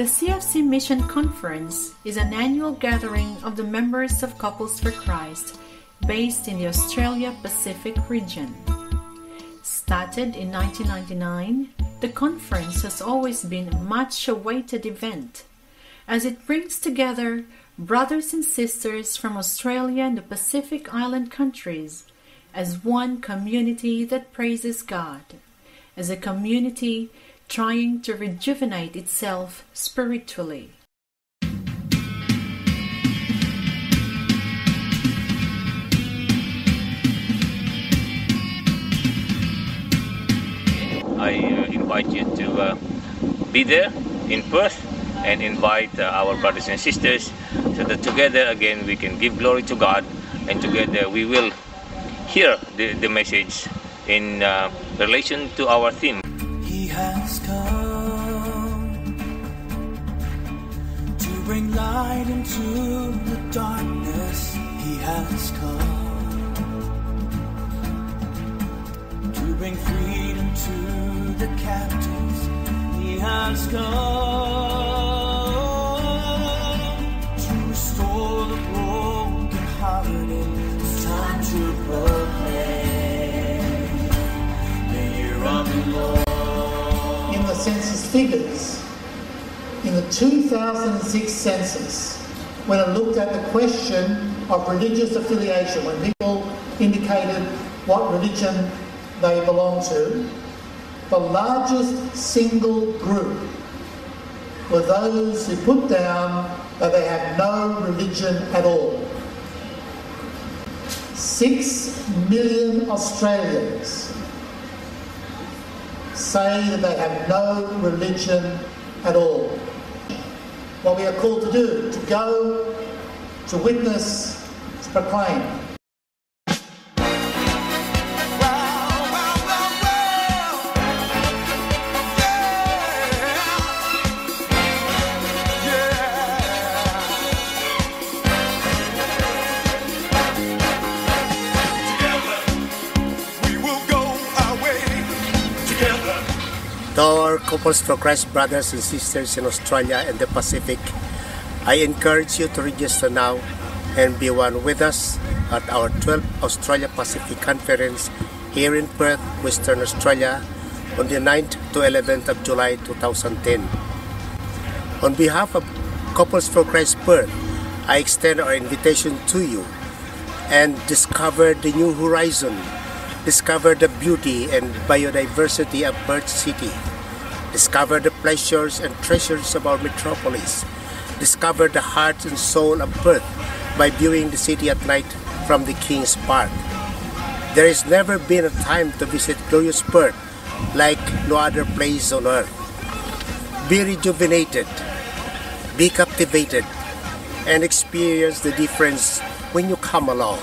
The CFC Mission Conference is an annual gathering of the members of Couples for Christ based in the Australia Pacific region. Started in 1999, the conference has always been a much awaited event as it brings together brothers and sisters from Australia and the Pacific Island countries as one community that praises God, as a community trying to rejuvenate itself spiritually. Invite you to uh, be there in Perth and invite uh, our brothers and sisters so that together again we can give glory to God and together we will hear the, the message in uh, relation to our theme. He has come to bring light into the darkness. He has come bring freedom to the captives. To restore the brokenhearted. It's time to proclaim the year of the Lord. in the census figures. In the 2006 census, when it looked at the question of religious affiliation, when people indicated what religion they belong to, the largest single group were those who put down that they have no religion at all. Six million Australians say that they have no religion at all. What we are called to do, to go, to witness, to proclaim. Our Couples for Christ brothers and sisters in Australia and the Pacific, I encourage you to register now and be one with us at our 12th Australia Pacific Conference here in Perth, Western Australia on the 9th to 11th of July 2010. On behalf of Couples for Christ Perth, I extend our invitation to you and discover the new horizon. Discover the beauty and biodiversity of Perth City. Discover the pleasures and treasures of our metropolis. Discover the heart and soul of Perth by viewing the city at night from the King's Park. There has never been a time to visit glorious Perth like no other place on earth. Be rejuvenated, be captivated, and experience the difference when you come along.